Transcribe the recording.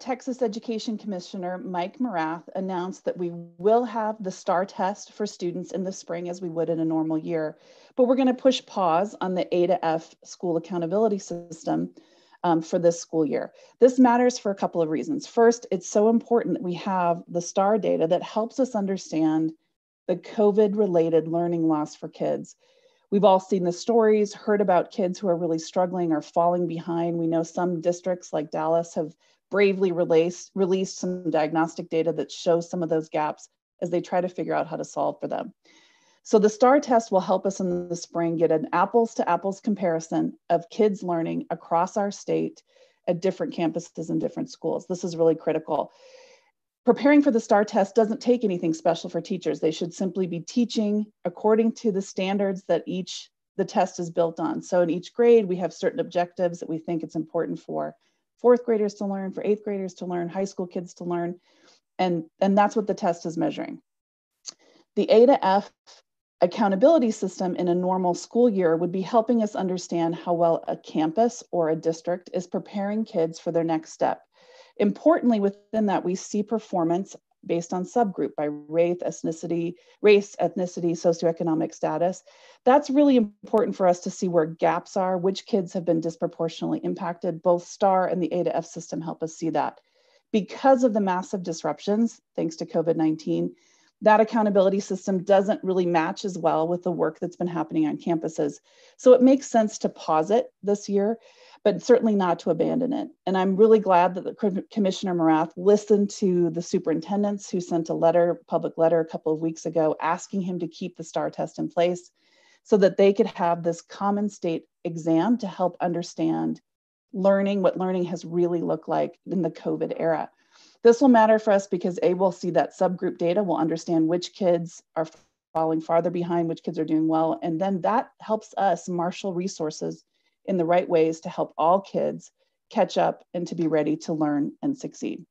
Texas Education Commissioner Mike Morath announced that we will have the STAAR test for students in the spring as we would in a normal year, but we're going to push pause on the A to F school accountability system um, for this school year. This matters for a couple of reasons. First, it's so important that we have the STAAR data that helps us understand the COVID related learning loss for kids. We've all seen the stories, heard about kids who are really struggling or falling behind. We know some districts like Dallas have bravely released, released some diagnostic data that shows some of those gaps as they try to figure out how to solve for them. So the STAAR test will help us in the spring get an apples to apples comparison of kids learning across our state at different campuses and different schools. This is really critical. Preparing for the STAAR test doesn't take anything special for teachers. They should simply be teaching according to the standards that each the test is built on. So in each grade, we have certain objectives that we think it's important for fourth graders to learn, for eighth graders to learn, high school kids to learn. And, and that's what the test is measuring. The A to F accountability system in a normal school year would be helping us understand how well a campus or a district is preparing kids for their next step. Importantly, within that, we see performance based on subgroup by race, ethnicity, race, ethnicity, socioeconomic status. That's really important for us to see where gaps are, which kids have been disproportionately impacted. Both STAAR and the A to F system help us see that. Because of the massive disruptions, thanks to COVID-19, that accountability system doesn't really match as well with the work that's been happening on campuses. So it makes sense to pause it this year but certainly not to abandon it. And I'm really glad that the Commissioner Morath listened to the superintendents who sent a letter, public letter a couple of weeks ago, asking him to keep the STAAR test in place so that they could have this common state exam to help understand learning, what learning has really looked like in the COVID era. This will matter for us because A, we'll see that subgroup data, we'll understand which kids are falling farther behind, which kids are doing well, and then that helps us marshal resources in the right ways to help all kids catch up and to be ready to learn and succeed.